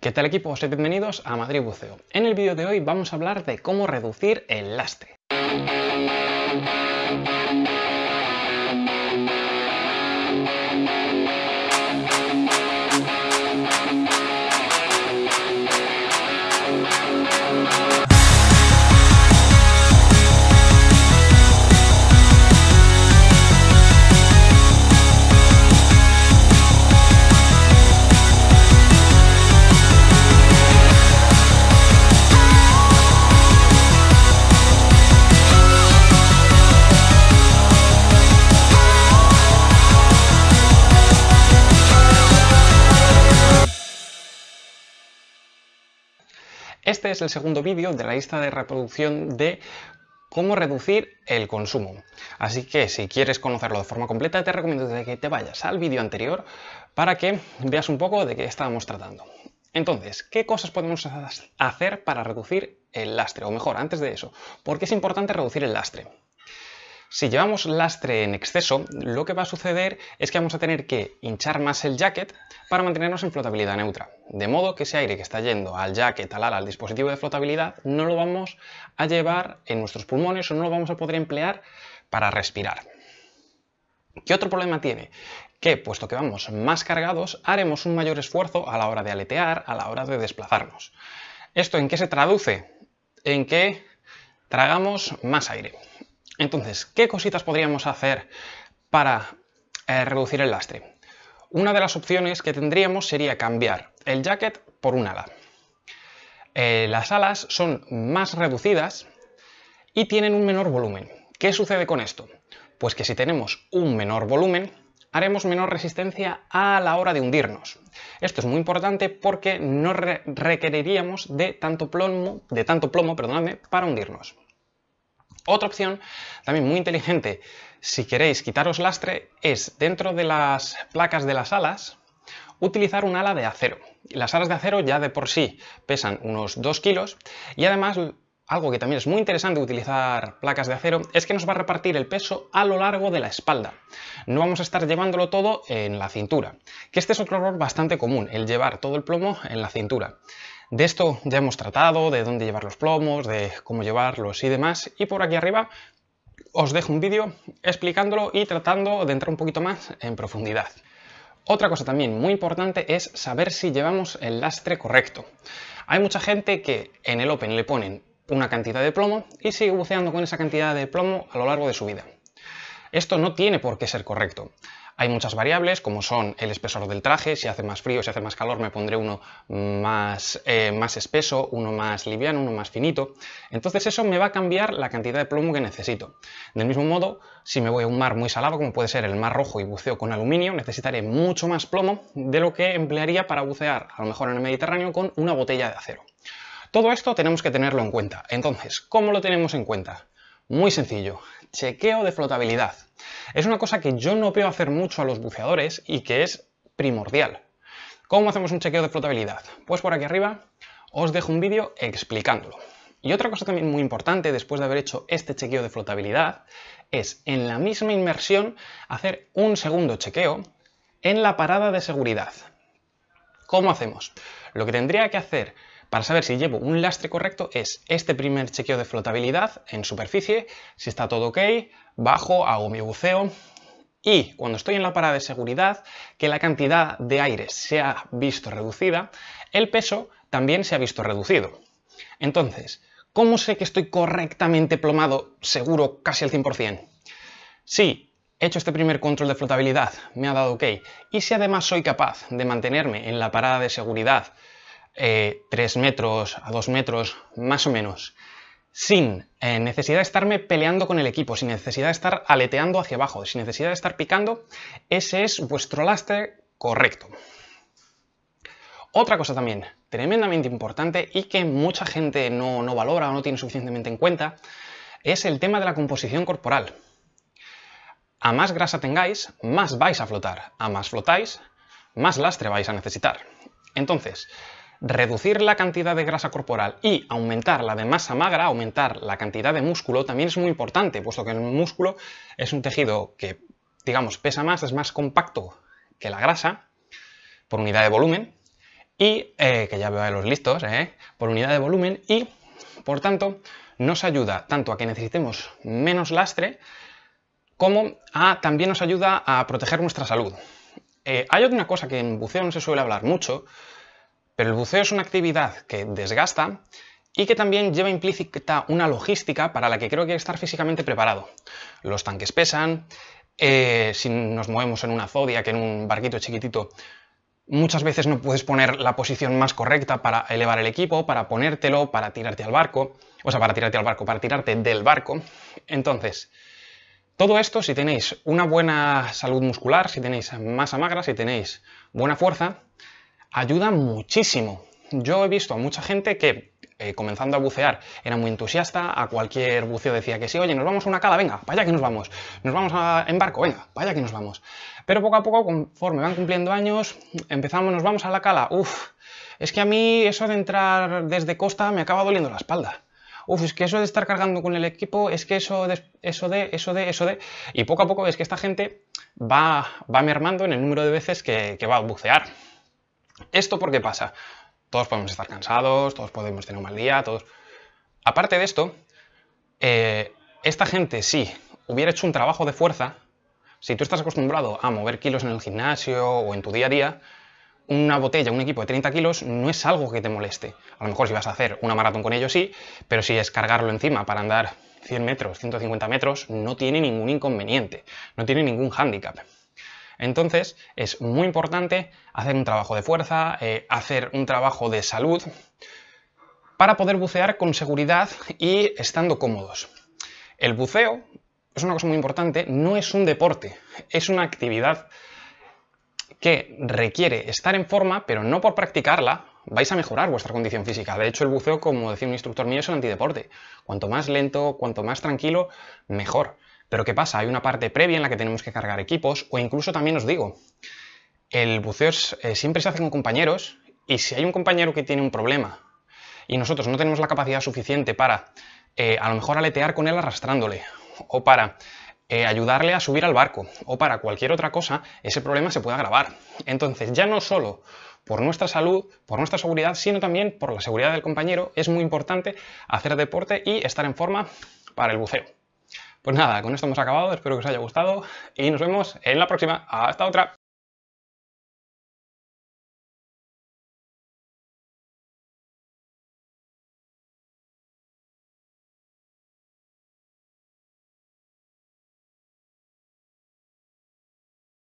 ¿Qué tal equipo? Sed bienvenidos a Madrid Buceo. En el vídeo de hoy vamos a hablar de cómo reducir el lastre. Este es el segundo vídeo de la lista de reproducción de cómo reducir el consumo. Así que si quieres conocerlo de forma completa, te recomiendo que te vayas al vídeo anterior para que veas un poco de qué estábamos tratando. Entonces, ¿qué cosas podemos hacer para reducir el lastre? O mejor, antes de eso, ¿por qué es importante reducir el lastre? Si llevamos lastre en exceso, lo que va a suceder es que vamos a tener que hinchar más el jacket para mantenernos en flotabilidad neutra. De modo que ese aire que está yendo al jacket, al al dispositivo de flotabilidad, no lo vamos a llevar en nuestros pulmones o no lo vamos a poder emplear para respirar. ¿Qué otro problema tiene? Que, puesto que vamos más cargados, haremos un mayor esfuerzo a la hora de aletear, a la hora de desplazarnos. ¿Esto en qué se traduce? En que tragamos más aire. Entonces, ¿qué cositas podríamos hacer para eh, reducir el lastre? Una de las opciones que tendríamos sería cambiar el jacket por un ala. Eh, las alas son más reducidas y tienen un menor volumen. ¿Qué sucede con esto? Pues que si tenemos un menor volumen, haremos menor resistencia a la hora de hundirnos. Esto es muy importante porque no requeriríamos de tanto plomo, de tanto plomo para hundirnos. Otra opción, también muy inteligente, si queréis quitaros lastre, es dentro de las placas de las alas, utilizar un ala de acero. Las alas de acero ya de por sí pesan unos 2 kilos y además algo que también es muy interesante utilizar placas de acero es que nos va a repartir el peso a lo largo de la espalda. No vamos a estar llevándolo todo en la cintura, que este es otro error bastante común, el llevar todo el plomo en la cintura. De esto ya hemos tratado, de dónde llevar los plomos, de cómo llevarlos y demás. Y por aquí arriba os dejo un vídeo explicándolo y tratando de entrar un poquito más en profundidad. Otra cosa también muy importante es saber si llevamos el lastre correcto. Hay mucha gente que en el Open le ponen una cantidad de plomo y sigue buceando con esa cantidad de plomo a lo largo de su vida. Esto no tiene por qué ser correcto. Hay muchas variables, como son el espesor del traje, si hace más frío, si hace más calor, me pondré uno más, eh, más espeso, uno más liviano, uno más finito. Entonces eso me va a cambiar la cantidad de plomo que necesito. Del mismo modo, si me voy a un mar muy salado, como puede ser el mar rojo y buceo con aluminio, necesitaré mucho más plomo de lo que emplearía para bucear, a lo mejor en el Mediterráneo, con una botella de acero. Todo esto tenemos que tenerlo en cuenta. Entonces, ¿cómo lo tenemos en cuenta? Muy sencillo, chequeo de flotabilidad. Es una cosa que yo no veo hacer mucho a los buceadores y que es primordial. ¿Cómo hacemos un chequeo de flotabilidad? Pues por aquí arriba os dejo un vídeo explicándolo. Y otra cosa también muy importante después de haber hecho este chequeo de flotabilidad es en la misma inmersión hacer un segundo chequeo en la parada de seguridad. ¿Cómo hacemos? Lo que tendría que hacer para saber si llevo un lastre correcto es este primer chequeo de flotabilidad en superficie, si está todo ok, bajo, hago mi buceo y cuando estoy en la parada de seguridad, que la cantidad de aire se ha visto reducida, el peso también se ha visto reducido. Entonces, ¿cómo sé que estoy correctamente plomado, seguro, casi al 100%? Si he hecho este primer control de flotabilidad, me ha dado ok, y si además soy capaz de mantenerme en la parada de seguridad 3 eh, metros a 2 metros más o menos, sin eh, necesidad de estarme peleando con el equipo, sin necesidad de estar aleteando hacia abajo, sin necesidad de estar picando, ese es vuestro lastre correcto. Otra cosa también tremendamente importante y que mucha gente no, no valora o no tiene suficientemente en cuenta es el tema de la composición corporal. A más grasa tengáis, más vais a flotar. A más flotáis, más lastre vais a necesitar. Entonces, reducir la cantidad de grasa corporal y aumentar la de masa magra, aumentar la cantidad de músculo, también es muy importante, puesto que el músculo es un tejido que, digamos, pesa más, es más compacto que la grasa, por unidad de volumen, y eh, que ya veo a los listos, ¿eh? por unidad de volumen y por tanto nos ayuda tanto a que necesitemos menos lastre como a, también nos ayuda a proteger nuestra salud. Eh, hay otra cosa que en buceo no se suele hablar mucho, pero el buceo es una actividad que desgasta y que también lleva implícita una logística para la que creo que hay que estar físicamente preparado. Los tanques pesan, eh, si nos movemos en una zodia que en un barquito chiquitito, muchas veces no puedes poner la posición más correcta para elevar el equipo, para ponértelo, para tirarte al barco, o sea, para tirarte al barco, para tirarte del barco. Entonces, todo esto, si tenéis una buena salud muscular, si tenéis masa magra, si tenéis buena fuerza, ayuda muchísimo. Yo he visto a mucha gente que eh, comenzando a bucear era muy entusiasta, a cualquier buceo decía que sí, oye, nos vamos a una cala, venga, vaya que nos vamos, nos vamos a, en barco, venga, vaya que nos vamos. Pero poco a poco, conforme van cumpliendo años, empezamos, nos vamos a la cala, uff, es que a mí eso de entrar desde costa me acaba doliendo la espalda. Uf, es que eso de estar cargando con el equipo, es que eso de, eso de, eso de, eso de... Y poco a poco es que esta gente va, va mermando en el número de veces que, que va a bucear. ¿Esto por qué pasa? Todos podemos estar cansados, todos podemos tener un mal día, todos... Aparte de esto, eh, esta gente si hubiera hecho un trabajo de fuerza, si tú estás acostumbrado a mover kilos en el gimnasio o en tu día a día, una botella, un equipo de 30 kilos no es algo que te moleste. A lo mejor si vas a hacer una maratón con ello sí, pero si es cargarlo encima para andar 100 metros, 150 metros, no tiene ningún inconveniente, no tiene ningún hándicap. Entonces es muy importante hacer un trabajo de fuerza, eh, hacer un trabajo de salud para poder bucear con seguridad y estando cómodos. El buceo es una cosa muy importante, no es un deporte, es una actividad que requiere estar en forma, pero no por practicarla vais a mejorar vuestra condición física. De hecho, el buceo, como decía un instructor mío, es un antideporte. Cuanto más lento, cuanto más tranquilo, mejor. Pero ¿qué pasa? Hay una parte previa en la que tenemos que cargar equipos o incluso también os digo, el buceo eh, siempre se hace con compañeros y si hay un compañero que tiene un problema y nosotros no tenemos la capacidad suficiente para eh, a lo mejor aletear con él arrastrándole o para eh, ayudarle a subir al barco o para cualquier otra cosa, ese problema se puede agravar. Entonces, ya no solo por nuestra salud, por nuestra seguridad, sino también por la seguridad del compañero, es muy importante hacer deporte y estar en forma para el buceo. Pues nada, con esto hemos acabado, espero que os haya gustado y nos vemos en la próxima. Hasta otra.